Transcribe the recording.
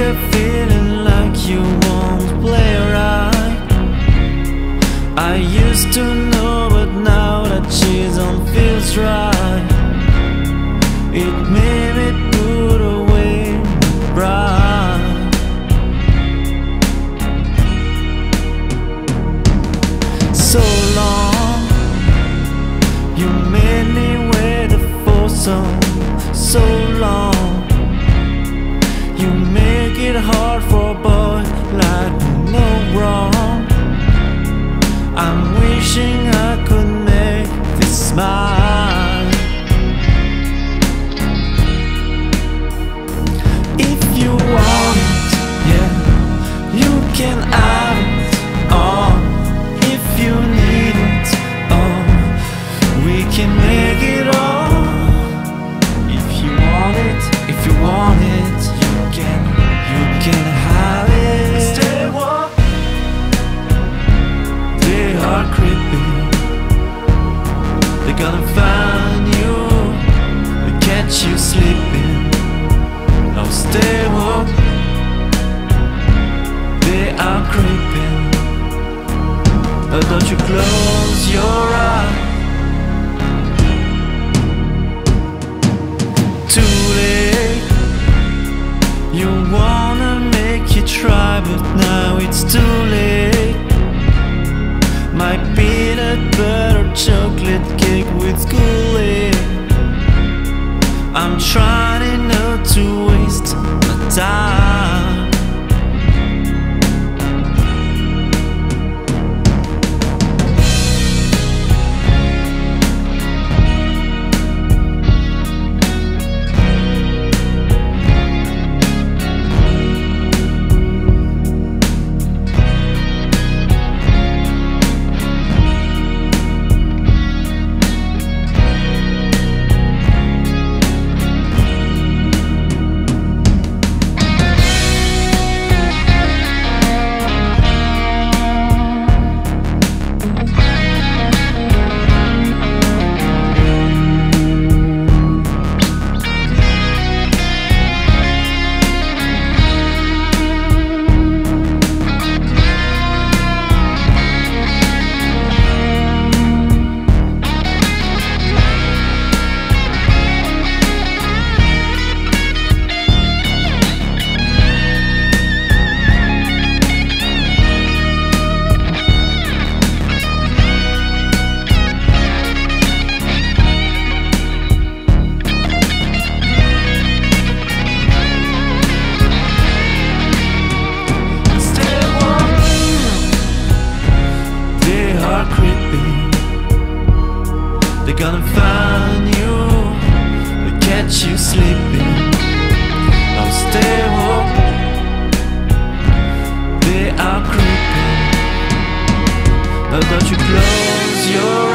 get feeling like you won't play right. I used to know but now that she's on feels right It made me put away my pride. So long You made me wait for so, so long. wrong. I'm wishing I could make this smile. If you want it, yeah, you can have it all. If you need it all, we can make don't you close your eyes. Too late. You wanna make it try, but now it's too gonna find you Catch you sleeping I'll stay woke They are creeping. Now don't you close your